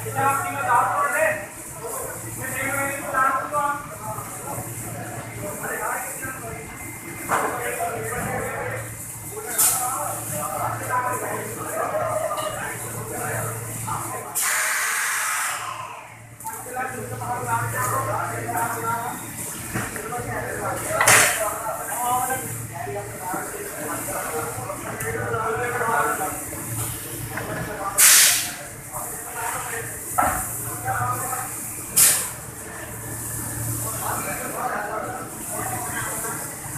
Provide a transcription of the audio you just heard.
इसे आप की मैं बात